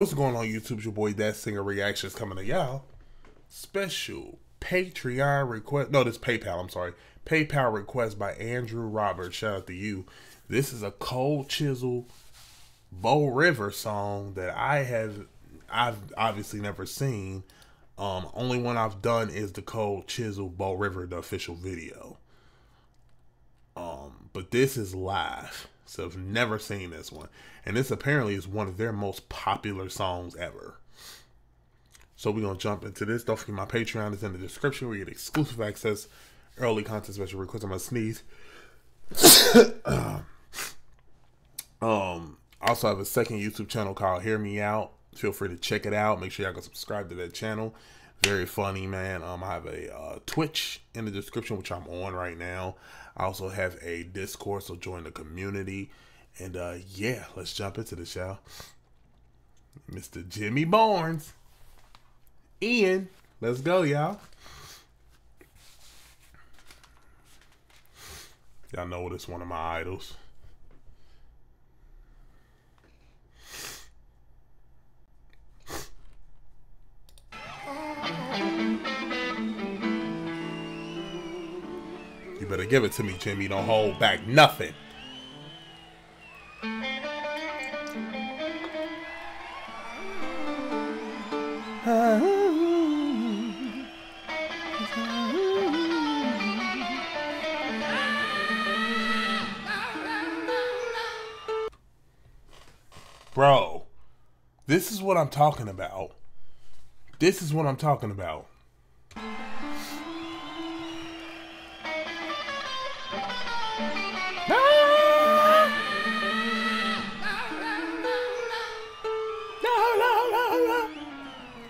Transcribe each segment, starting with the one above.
What's going on YouTube? Your boy That Singer Reactions coming to y'all. Special Patreon request. No, this PayPal. I'm sorry. PayPal request by Andrew Roberts. Shout out to you. This is a Cold Chisel Bow River song that I have I've obviously never seen. Um, only one I've done is the Cold Chisel Bow River, the official video. Um, but this is live. So I've never seen this one. And this apparently is one of their most popular songs ever. So we're gonna jump into this. Don't forget my Patreon is in the description where you get exclusive access, early content, special requests. I'm gonna sneeze. um also have a second YouTube channel called Hear Me Out. Feel free to check it out. Make sure y'all go subscribe to that channel. Very funny, man. Um, I have a uh, Twitch in the description, which I'm on right now. I also have a Discord, so join the community. And uh, yeah, let's jump into the show. Mr. Jimmy Barnes. Ian, let's go, y'all. Y'all know this one of my idols. Better give it to me, Jimmy. Don't hold back nothing. Bro, this is what I'm talking about. This is what I'm talking about.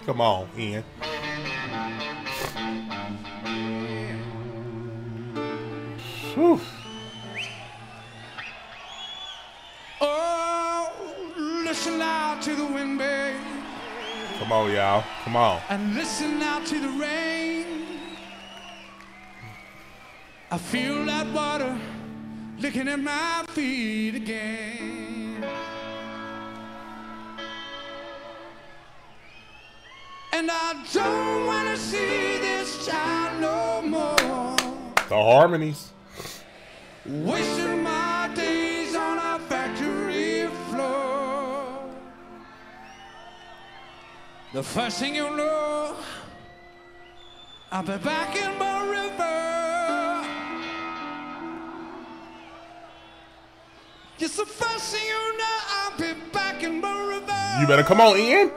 Come on, Ian. Whew. Oh, listen out to the wind, babe. Come on, y'all. Come on. And listen out to the rain. I feel that water licking at my feet again. And I don't want to see this child no more. The harmonies. Wasting my days on a factory floor. The first thing you know, I'll be back in my river. Just the first thing you know, I'll be back in my river. You better come on, Ian.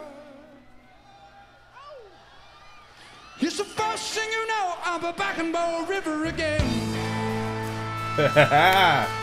I'll be back in Bow River again.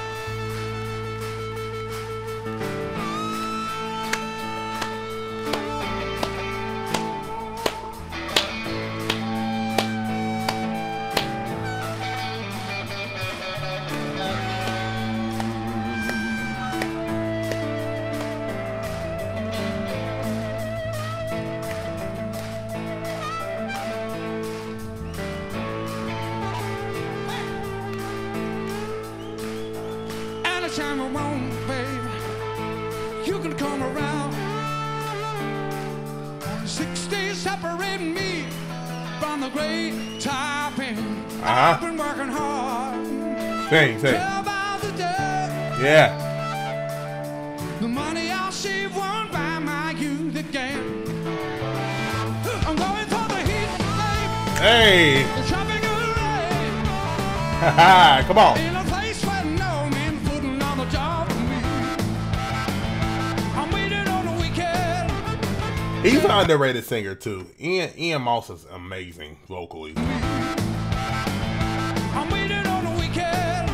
you can come around. Six days separating me from the great typing. Uh-huh. I've been working hard. Sing, sing. Twelve hours a day. Yeah. The money I'll save won't buy my youth again. I'm going for the heat. Hey. The tropical rain. Haha. Come on. He's an underrated singer too. Ian Ian Moss is amazing vocally. I'm waiting on the weekend.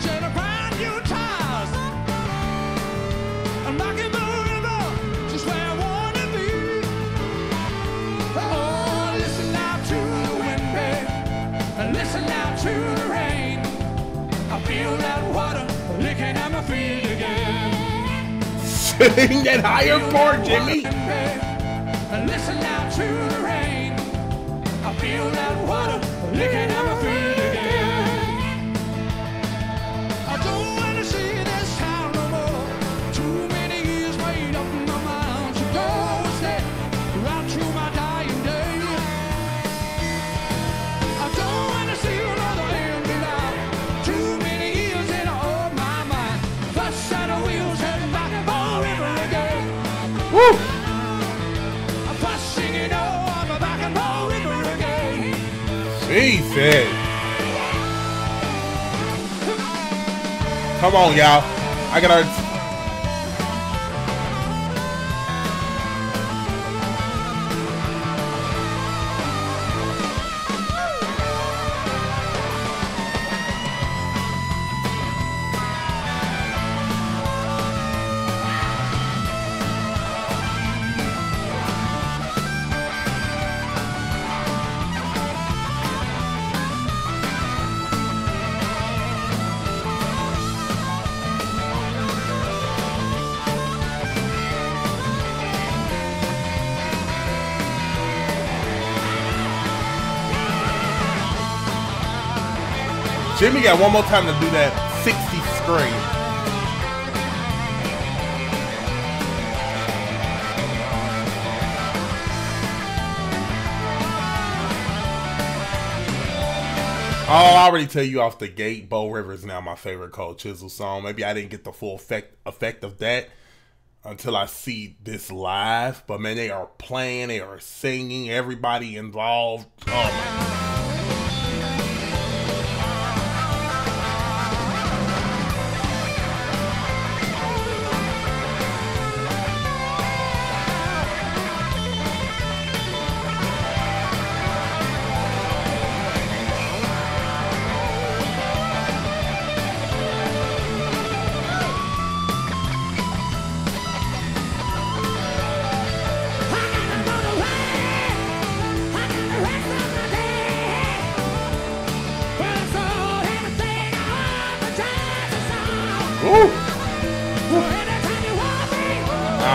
Set brand new tires. I'm knocking the river just where I want to be. Oh, listen now to the wind, babe. Listen now to the rain. I feel that water licking at my feet again. Sing that higher part, Jimmy. Listen now to the rain. I feel that water licking at my feet Jesus. Come on, y'all. I gotta. Jimmy got one more time to do that 60 scream. Oh, I already tell you off the gate, Bow River's now my favorite Cold Chisel song. Maybe I didn't get the full effect effect of that until I see this live. But man, they are playing, they are singing, everybody involved. Oh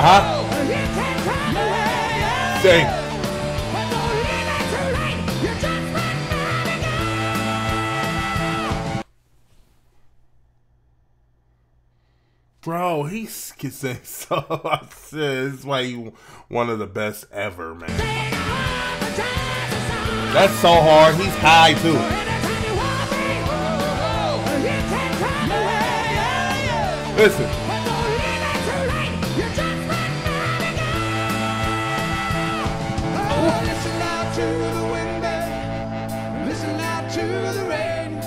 huh. Bro, he's can sing so. I why he one of the best ever, man. That's so hard. He's high too. Listen. To the wind. Listen out to the rain.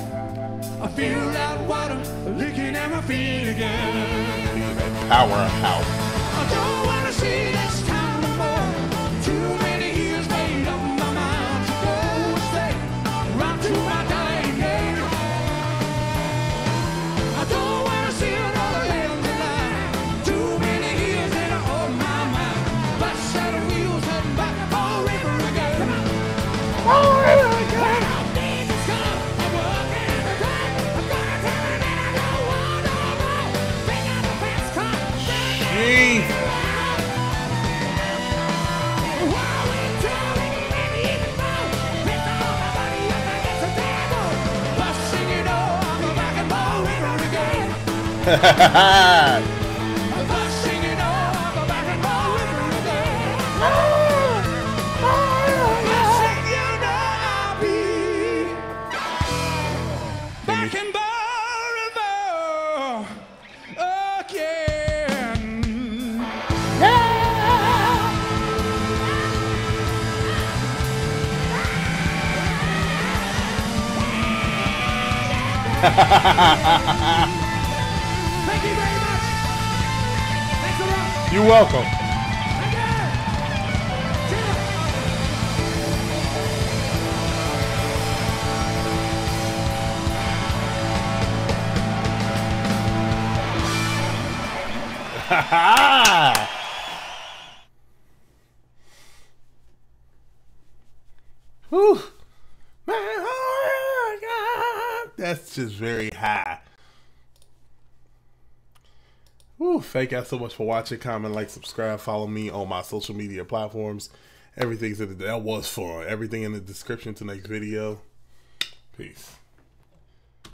I feel that water licking at my feet again. Powerhouse. Back in Bow River again. You're welcome. Whew. That's just very high. Whew. Thank y'all so much for watching. Comment, like, subscribe, follow me on my social media platforms. Everything's in the, that was fun. Everything in the description to next video. Peace.